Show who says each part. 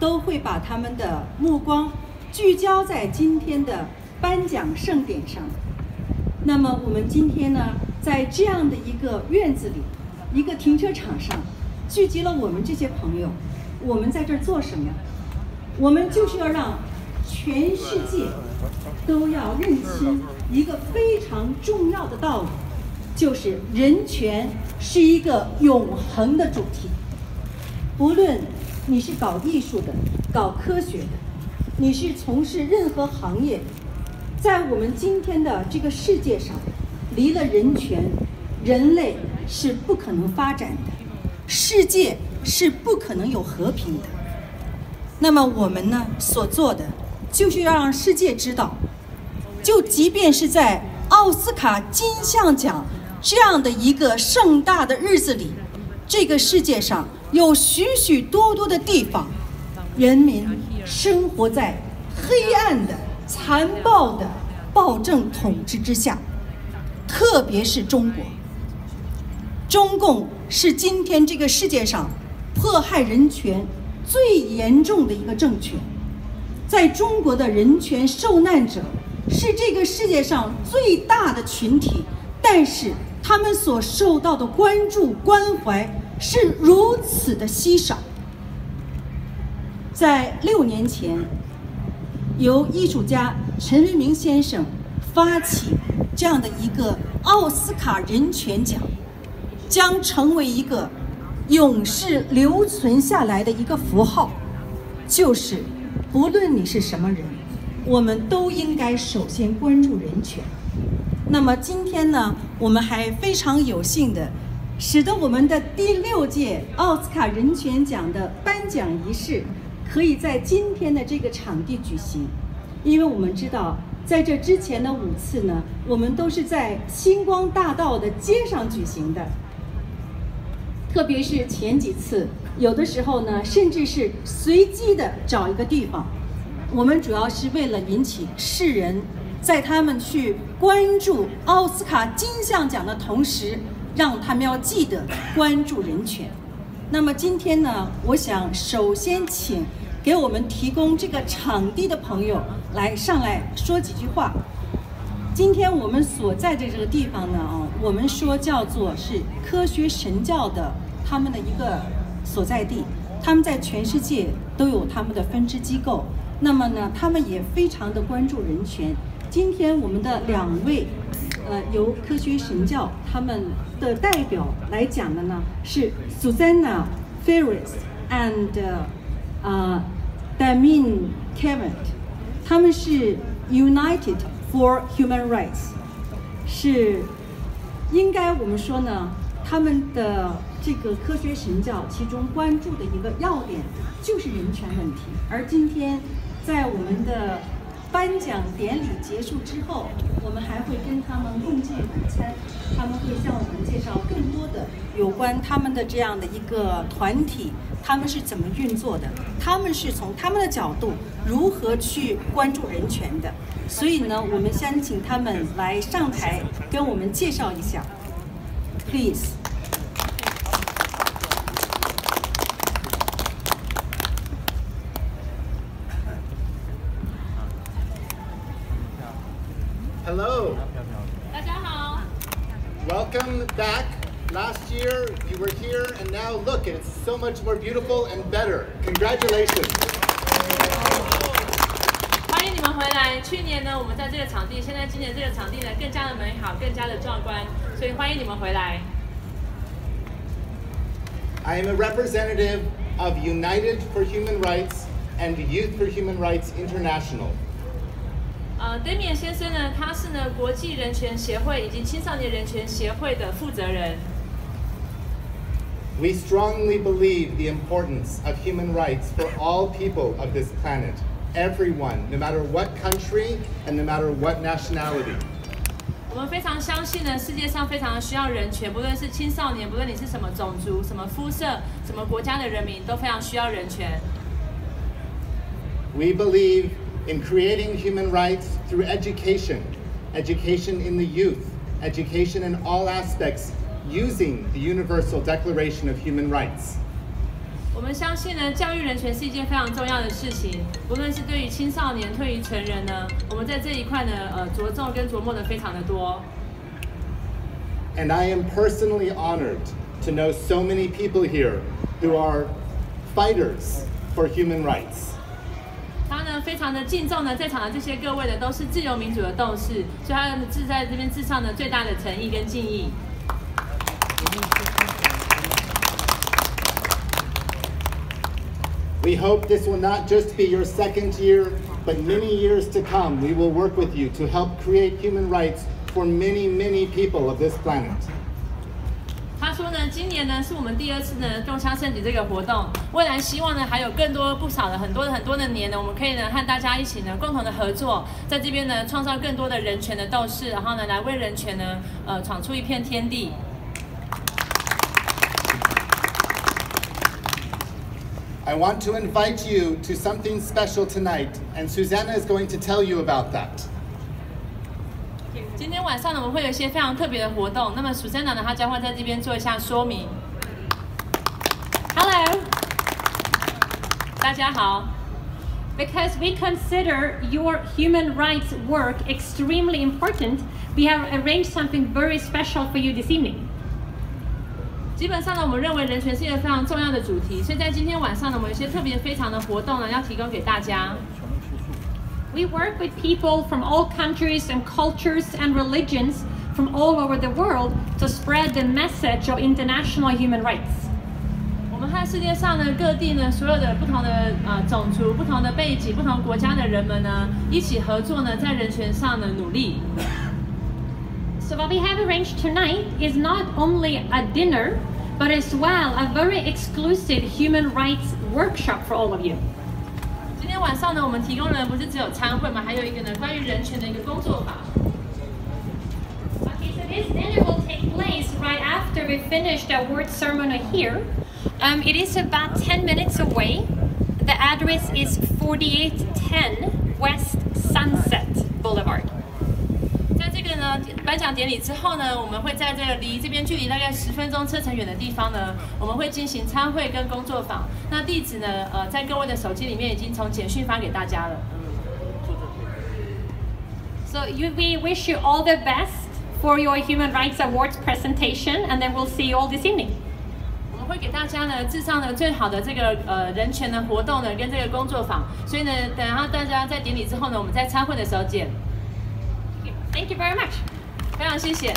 Speaker 1: 都会把他们的目光聚焦在今天的颁奖盛典上。那么我们今天呢，在这样的一个院子里，一个停车场上，聚集了我们这些朋友。我们在这儿做什么？我们就是要让全世界都要认清一个非常重要的道理，就是人权是一个永恒的主题。不论你是搞艺术的、搞科学的，你是从事任何行业。在我们今天的这个世界上，离了人权，人类是不可能发展的，世界是不可能有和平的。那么我们呢所做的，就是要让世界知道，就即便是在奥斯卡金像奖这样的一个盛大的日子里，这个世界上有许许多多的地方，人民生活在黑暗的。残暴的暴政统治之下，特别是中国，中共是今天这个世界上迫害人权最严重的一个政权。在中国的人权受难者是这个世界上最大的群体，但是他们所受到的关注关怀是如此的稀少。在六年前。由艺术家陈为民先生发起这样的一个奥斯卡人权奖，将成为一个永世留存下来的一个符号，就是不论你是什么人，我们都应该首先关注人权。那么今天呢，我们还非常有幸的，使得我们的第六届奥斯卡人权奖的颁奖仪式。可以在今天的这个场地举行，因为我们知道，在这之前的五次呢，我们都是在星光大道的街上举行的。特别是前几次，有的时候呢，甚至是随机的找一个地方。我们主要是为了引起世人，在他们去关注奥斯卡金像奖的同时，让他们要记得关注人权。那么今天呢，我想首先请给我们提供这个场地的朋友来上来说几句话。今天我们所在的这个地方呢，啊，我们说叫做是科学神教的他们的一个所在地，他们在全世界都有他们的分支机构。那么呢，他们也非常的关注人权。今天我们的两位。呃，由科学神教他们的代表来讲的呢，是 Susanna Ferris and 呃 Damien Kevin，他们是 United for Human Rights，是应该我们说呢，他们的这个科学神教其中关注的一个要点就是人权问题，而今天在我们的。颁奖典礼结束之后，我们还会跟他们共进晚餐。他们会向我们介绍更多的有关他们的这样的一个团体，他们是怎么运作的，他们是从他们的角度如何去关注人权的。所以呢，我们先请他们来上台跟我们介绍一下，please。
Speaker 2: Welcome back. Last year you were here and now look, it's so much more beautiful and better. Congratulations.
Speaker 3: 欢迎你们回来。去年呢，我们在这个场地，现在今年这个场地呢更加的美好，更加的壮观，所以欢迎你们回来。
Speaker 2: I am a representative of United for Human Rights and Youth for Human Rights International.
Speaker 3: 呃，Damian 先生呢，他是呢国际人权协会以及青少年人权协会的负责人。
Speaker 2: We strongly believe the importance of human rights for all people of this planet, everyone, no matter what country and no matter what nationality.
Speaker 3: 我们非常相信呢，世界上非常需要人权，不论是青少年，不论你是什么种族、什么肤色、什么国家的人民，都非常需要人权。
Speaker 2: We believe in creating human rights through education, education in the youth, education in all aspects, using the Universal Declaration of Human Rights.
Speaker 3: 我们相信呢，教育人权是一件非常重要的事情，无论是对于青少年、对于成人呢，我们在这一块呢，呃，着重跟琢磨的非常的多。
Speaker 2: And I am personally honored to know so many people here who are fighters for human rights.
Speaker 3: 非常的敬重呢，在场的这些各位呢，都是自由民主的斗士，所以他致在这边致上的最大的诚意跟敬意。
Speaker 2: We hope this will not just be your second year, but many years to come. We will work with you to help create human rights for many, many people of this planet.
Speaker 3: 说呢，今年呢是我们第二次呢共襄盛举这个活动，未来希望呢还有更多不少的很多的很多的年呢，我们可以呢和大家一起呢共同的合作，在这边呢创造更多的人权的斗士，然后呢来为人权呢呃闯出一片天地。
Speaker 2: I want to invite you to something special tonight, and Susanna is going to tell you about that.
Speaker 3: 今天晚上呢，我们会有一些非常特别的活动。那么，Susan 呢，她将会在这边做一下说明。
Speaker 4: Hello.
Speaker 3: 大家好
Speaker 4: ，Because we consider your human rights work extremely important, we have arranged something very special for you this evening.
Speaker 3: 基本上呢，我们认为人权是一个非常重要的主题，所以在今天晚上呢，我们有一些特别非常的活动呢，要提供给大家。
Speaker 4: We work with people from all countries and cultures and religions from all over the world to spread the message of international human rights.
Speaker 3: 我们和世界上呢各地呢所有的不同的呃种族、不同的背景、不同国家的人们呢，一起合作呢，在人权上呢努力。
Speaker 4: So what we have arranged tonight is not only a dinner, but as well a very exclusive human rights workshop for all of you.
Speaker 3: 今天晚上呢，我们提供的不是只有参会嘛，还有一个呢关于人权的一个工作坊。
Speaker 4: Okay, so this dinner will take place right after we finish the award ceremony here. Um, it is about 10 minutes away. The address is 4810 West Sunset Boulevard.
Speaker 3: 呢颁奖典礼之后呢，我们会在这个离这边距离大概十分钟车程远的地方呢，我们会进行参会跟工作坊。那地址呢，呃，在各位的手机里面已经从简讯发给大家了。
Speaker 4: So you, we wish you all the best for your Human Rights Awards presentation, and then we'll see you all this evening.
Speaker 3: 我们会给大家呢致上呢最好的这个呃人权的活动呢跟这个工作坊，所以呢，等下大家在典礼之后呢，我们在参会的时候见。
Speaker 4: Thank you very much.
Speaker 3: 非常谢谢。